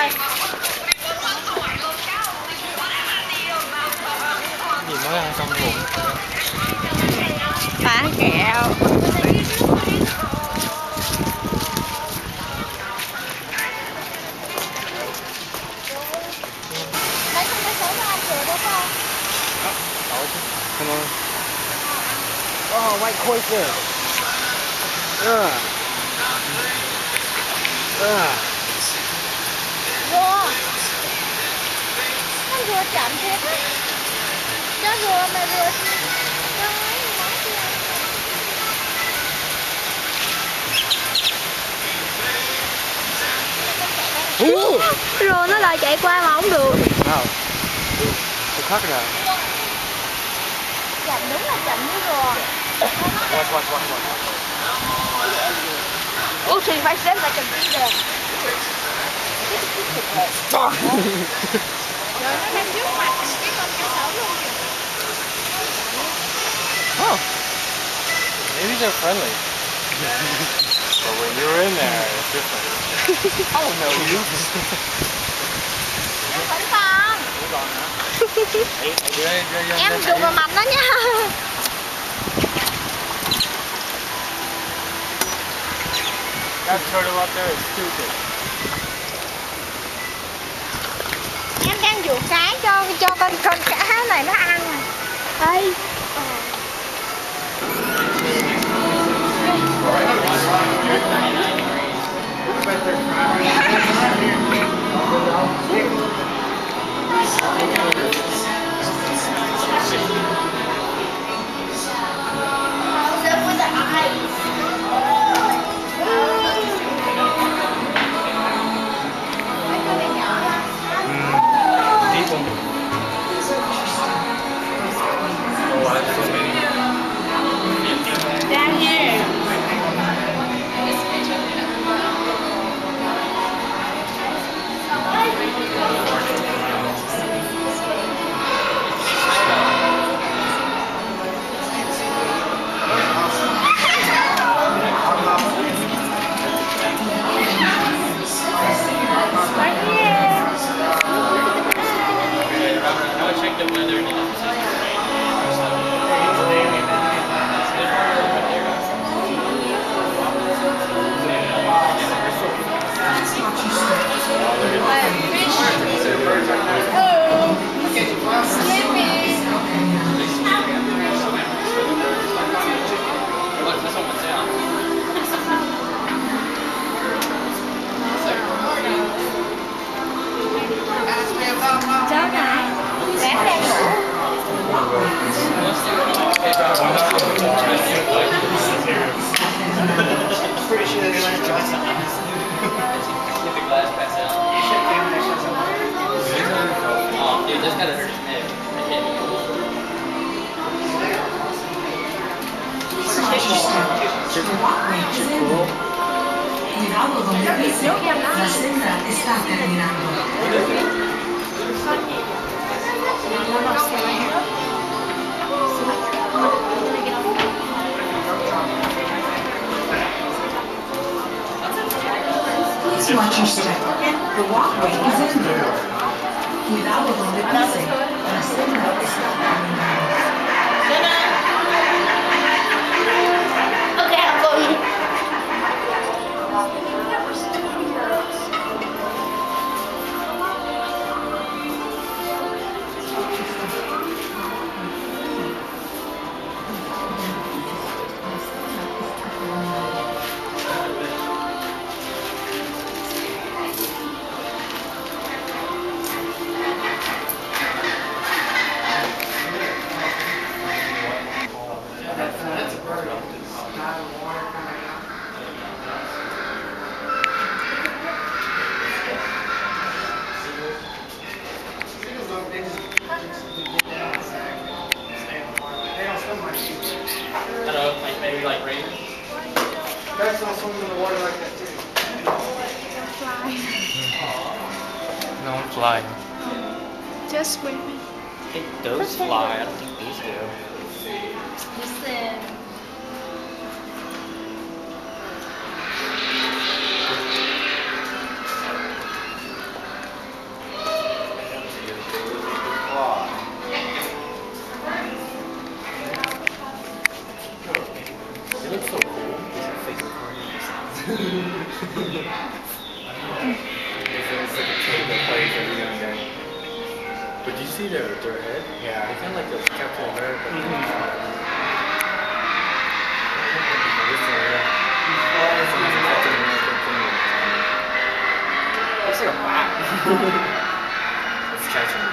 đây mới ăn xong ruộng bán kẹo Oh, white koi. Ugh. Ugh. rùa chạm thiệt á. Nó rùa, mà vừa Ủa. Rồi nó lại chạy qua mà không được. Không khắc rồi. Chạm đúng là chạm với rồi Qua qua qua qua. Ủa thì phải xếp lại chạm kia đẹp Trời. nó đang trước mặt cái con cá sấu luôn kìa Oh. Maybe they're friendly. but when you're in there, it's different. oh no, you. Em vẫn còn Em dùng vào mặt nó nha That turtle up there is stupid. Em đang dụ cái cho con Cuidado donde pise, la senda está terminando. Please watch your step. The walkway is ending. Cuidado donde pise, la senda está terminando. That's not swimming in the water like that too. No one flying. Just swimming I think those fly. I don't think these do. See their their head? Yeah. They kind of like a Captain America. Mm-hmm. This one, yeah. This one has a Captain America thing. Looks like a bat. It's catching.